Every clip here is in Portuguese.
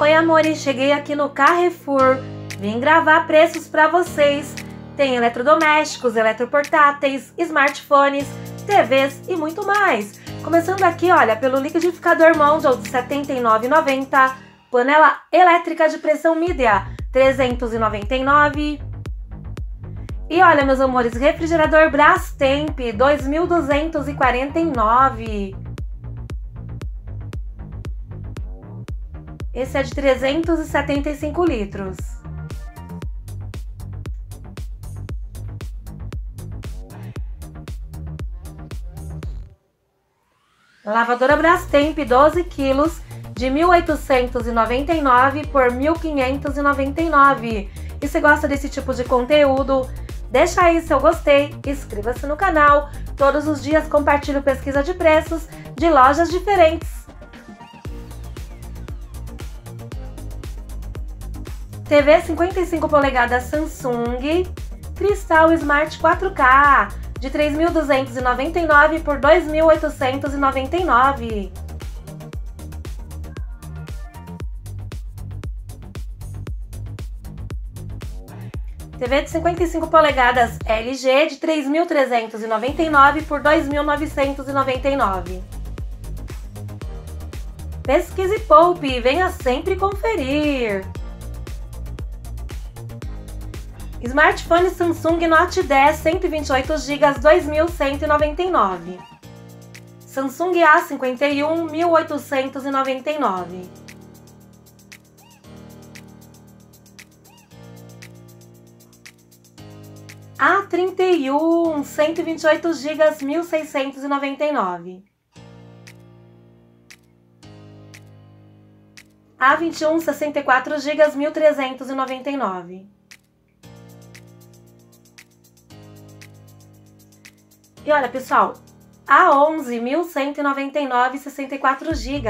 Oi, amores, cheguei aqui no Carrefour. Vim gravar preços para vocês. Tem eletrodomésticos, eletroportáteis, smartphones, TVs e muito mais. Começando aqui, olha, pelo liquidificador Mondial de R$ 79,90, panela elétrica de pressão Midea, R$ 399. E olha, meus amores, refrigerador Brastemp, R$ 2.249. Esse é de 375 litros. Lavadora Brastemp 12 quilos de 1.899 por 1.599. E se gosta desse tipo de conteúdo, deixa aí seu gostei, inscreva-se no canal. Todos os dias compartilho pesquisa de preços de lojas diferentes. TV 55 polegadas Samsung, Cristal Smart 4K de 3.299 por 2.899. TV de 55 polegadas LG de 3.399 por 2.999. Pesquise e poupe, venha sempre conferir. Smartphone Samsung Note 10 128 GB 2.199. Samsung A51 1.899. A31 128 GB 1.699. A21 64 GB 1.399. E olha, pessoal, a 11.199 64 GB.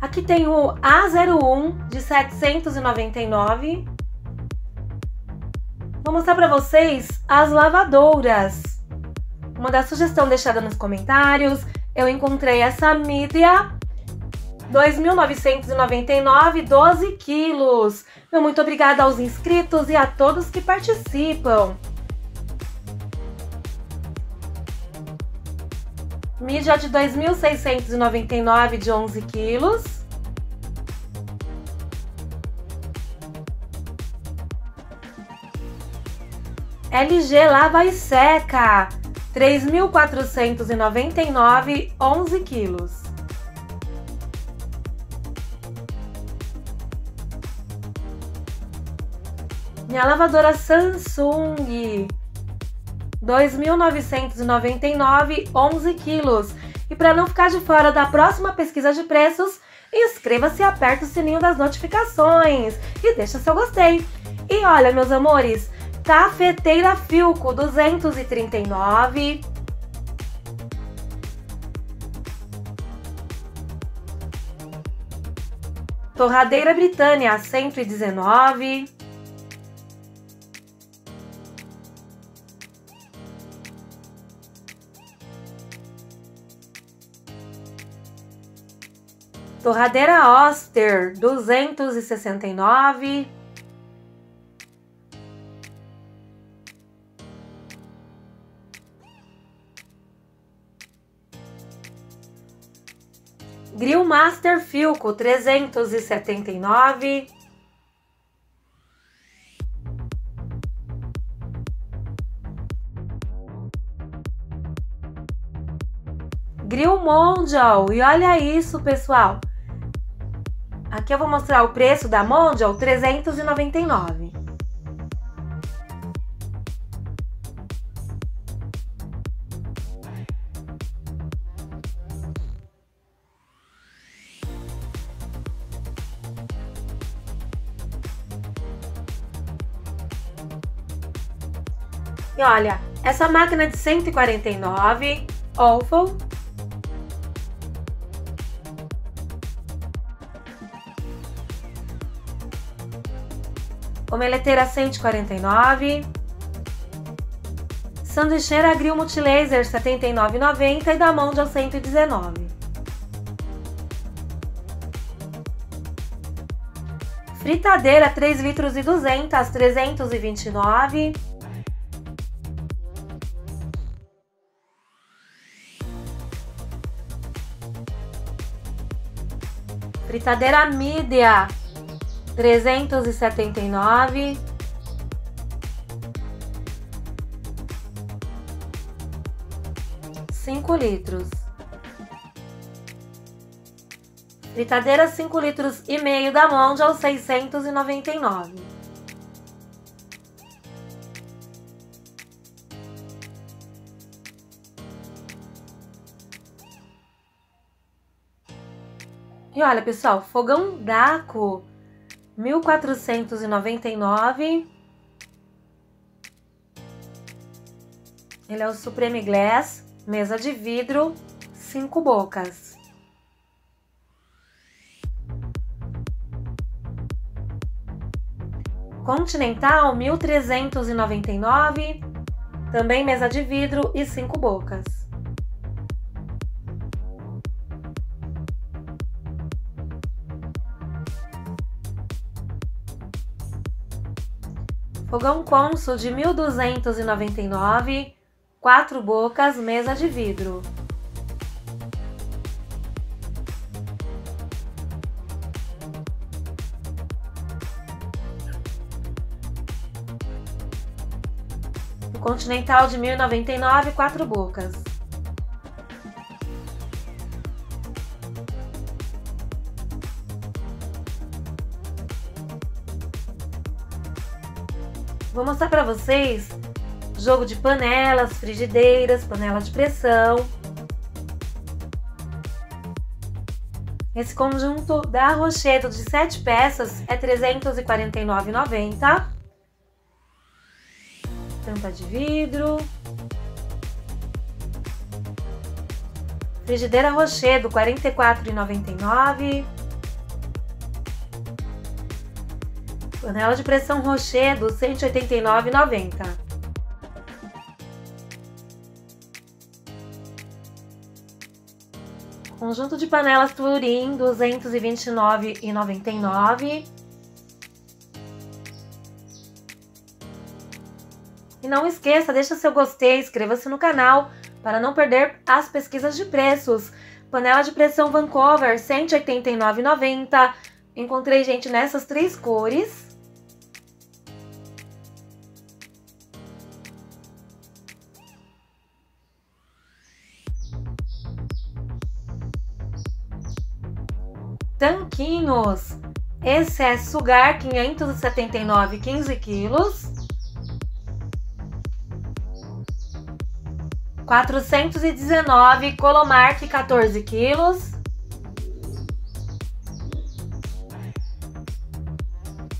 Aqui tem o A01 de 799. Vou mostrar para vocês as lavadoras. Uma da sugestão deixada nos comentários, eu encontrei essa mídia 2.999, 12 quilos. Meu muito obrigada aos inscritos e a todos que participam. Mídia de 2.699 de 11 quilos. LG Lava e Seca, 3.499, 11 quilos. Minha lavadora Samsung 2.999, 11 quilos. E para não ficar de fora da próxima pesquisa de preços, inscreva-se e aperta o sininho das notificações e deixa seu gostei. E olha, meus amores, cafeteira Filco 239. Torradeira Britânia 119. Torradeira Oster 269. Grill Master Filco 379. Grill Mondial. E olha isso, pessoal. Aqui eu vou mostrar o preço da Mondial, 399. E olha, essa máquina de 149, Awful, Omeleteira 149. Sanduicheira Grill Multilaser R$ 79,90 e da Mondial R$ 119. Fritadeira 3 litros e 200, 329. Fritadeira mídia 379. Cinco litros. Fritadeira 5 litros e meio da Mondial 699. E olha, pessoal, fogão Daco 1499. Ele é o Supreme Glass, mesa de vidro, cinco bocas. Continental 1399, também mesa de vidro e cinco bocas. Fogão Consul de 1299, quatro bocas, mesa de vidro. Continental de 1099, quatro bocas. Vou mostrar para vocês jogo de panelas, frigideiras, panela de pressão. Esse conjunto da Rochedo de 7 peças é R$ 349,90 tampa de vidro. Frigideira Rochedo, R$ 44,99. Panela de pressão Rochedo, R$ 189,90. Conjunto de panelas Turim, R$ 229,99. E não esqueça, deixa seu gostei, inscreva-se no canal para não perder as pesquisas de preços. Panela de pressão Vancouver, R$ 189,90. Encontrei, gente, nessas três cores. Tanquinhos. Esse é Sugar 579, 15 quilos. 419, Colomark 14 quilos.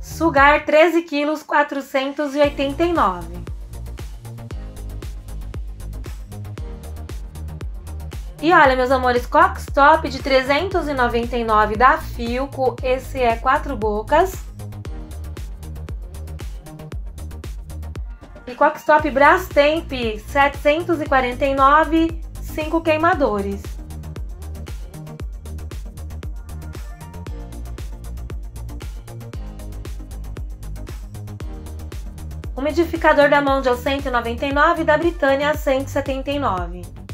Sugar 13 quilos 489. E olha, meus amores, Cockstop de 399 da Filco, esse é quatro bocas. E Cockstop Brastemp 749, 5 queimadores. Umidificador da Mondial 199 e da Britânia 179.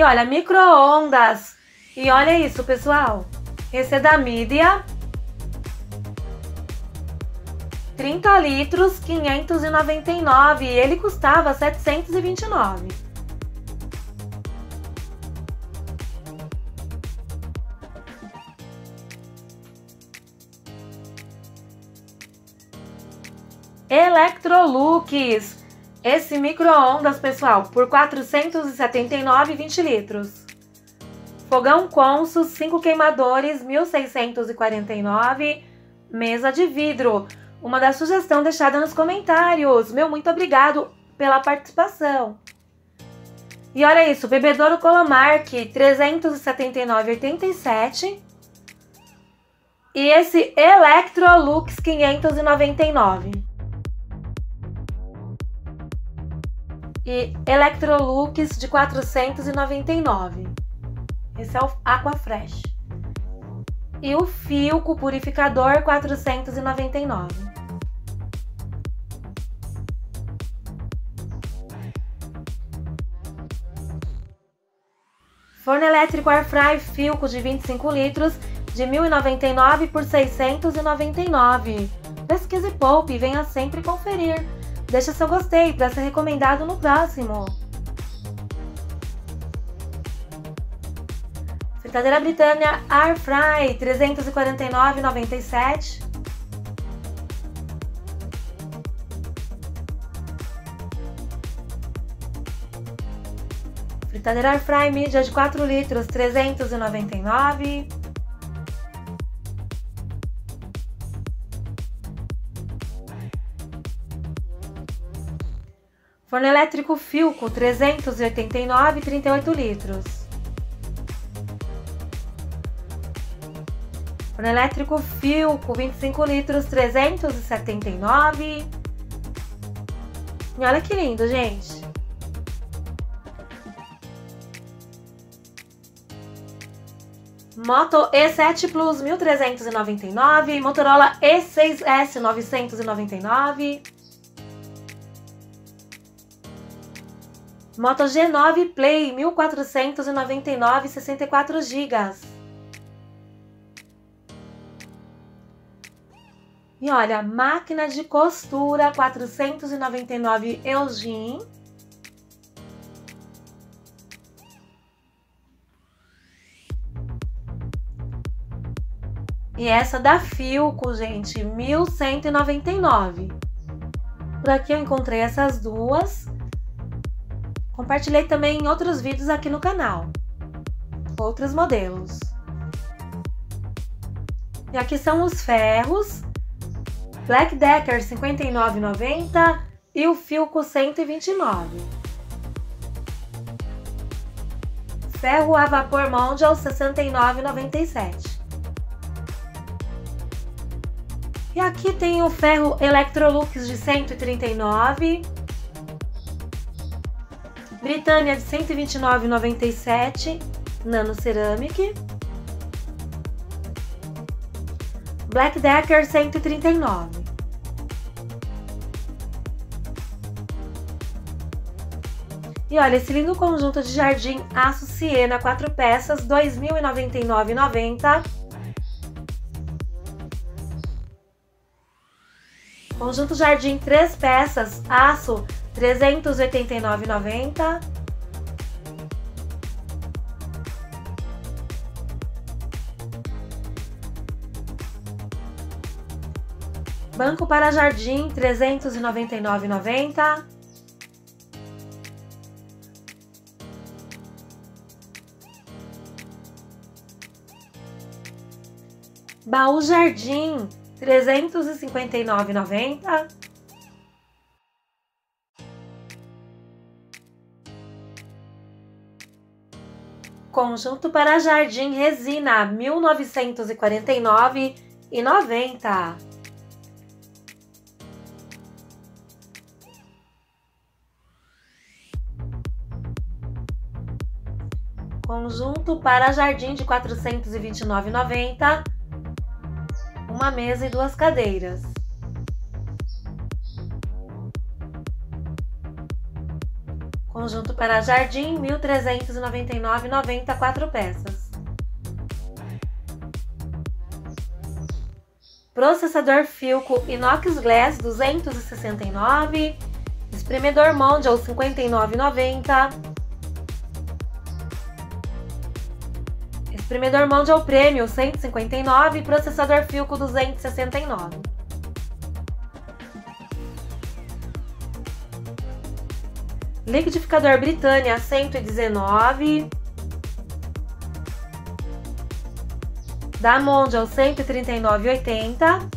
E olha, micro-ondas. E olha isso, pessoal. Esse é da Mídia 30 litros, 599 e ele custava 729. Electrolux. Esse micro-ondas, pessoal, por 479,20 litros. Fogão Consul, 5 queimadores, 1.649. Mesa de vidro, uma da sugestão deixada nos comentários. Meu muito obrigado pela participação. E olha isso, bebedouro Colomark 379,87 e esse Electrolux 599. E Electrolux de 499. Esse é o Aquafresh. E o Filco Purificador 499. Forno elétrico Airfry Filco de 25 litros de 1.099 por 699. Pesquise e poupe venha sempre conferir. Deixe seu gostei para ser recomendado no próximo. Fritadeira Britânia Airfry 349,97. Fritadeira Airfry Media de 4 litros, 399. Forno elétrico Filco, 389, 38 litros. Forno elétrico Filco, 25 litros, 379. E olha que lindo, gente. Moto E7 Plus 1399, Motorola E6S 999, Moto G9 Play 1499 64 GB. E olha, máquina de costura 499 Elgin E essa da Filco, gente, 1199. Por aqui eu encontrei essas duas. Compartilhei também em outros vídeos aqui no canal. Outros modelos. E aqui são os ferros. Black Decker 59,90 e o Filco 129. Ferro a vapor Mondial 69,97. E aqui tem o ferro Electrolux de 139. Britânia de 129,97. Nano Ceramic. Black Decker 139. E olha, esse lindo conjunto de jardim aço Siena 4 peças, R$ 2.099,90. Conjunto Jardim 3 peças, aço, 389,90. Banco para jardim, R$ 399,90. Baú Jardim, 359,90. Conjunto para jardim resina 1949,90. Conjunto para jardim de 429,90 uma mesa e duas cadeiras. Conjunto para jardim, R$ 1.399,90, quatro peças. Processador Filco Inox Glass 269, espremedor Mondial 59,90 Espremedor Mondial Premium 159 e processador Filco 269. Liquidificador Britânia 119. Da Mondial 139,80.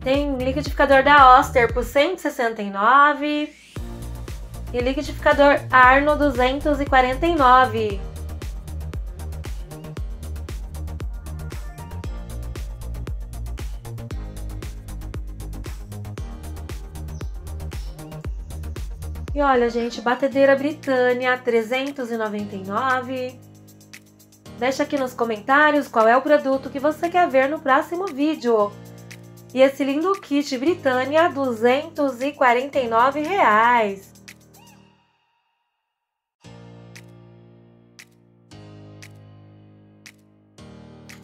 Tem liquidificador da Oster por 169 e liquidificador Arno 249. E olha, gente, batedeira Britânia 399. Deixa aqui nos comentários qual é o produto que você quer ver no próximo vídeo. E esse lindo kit Britânia, 249 reais.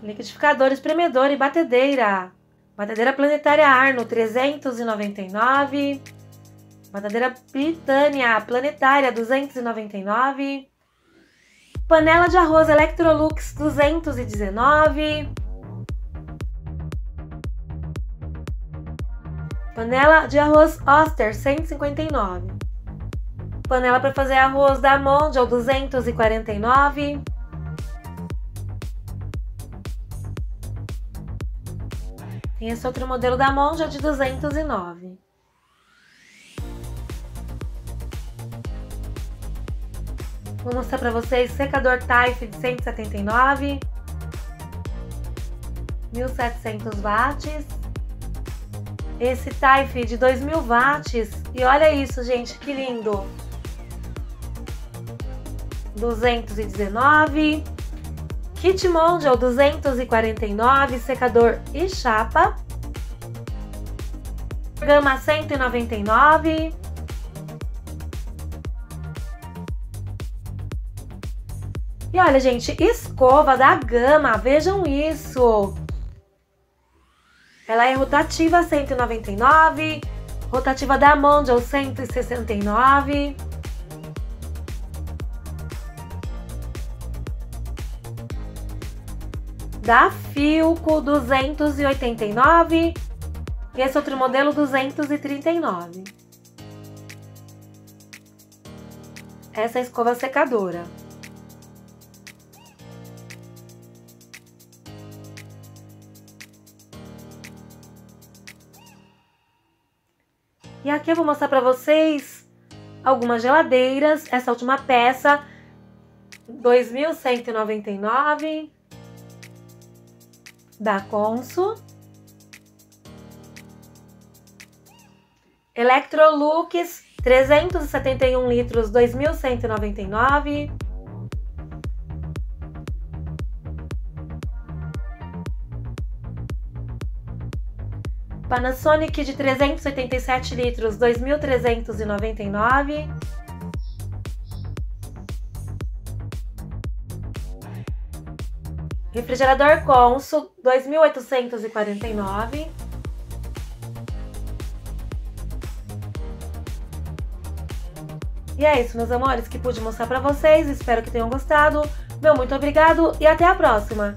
Liquidificador, espremedor e batedeira. Batedeira planetária Arno, 399. Batedeira Britânia planetária, 299. Panela de arroz Electrolux, 219. Panela de arroz Oster, 159. Panela para fazer arroz da Mondial, 249. Tem esse outro modelo da Monja de 209. Vou mostrar para vocês secador Taif de 179. 1700 watts. Esse Taif de 2000 watts. E olha isso, gente, que lindo. 219. Kit Mondial 249, secador e chapa. Gama 199. E olha, gente, escova da Gama, vejam isso. Ela é rotativa 199, rotativa da Mondial 169. da Filco 289 e esse outro modelo 239. Essa é a escova secadora. E aqui eu vou mostrar para vocês algumas geladeiras. Essa última peça, 2.199 da Consul. Electrolux 371 litros 2.199. Panasonic de 387 litros 2.399. Refrigerador Consul 2849. E é isso, meus amores, que pude mostrar para vocês. Espero que tenham gostado. Meu muito obrigado e até a próxima!